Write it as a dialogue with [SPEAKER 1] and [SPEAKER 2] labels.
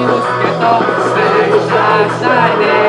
[SPEAKER 1] Shining, shining, shining.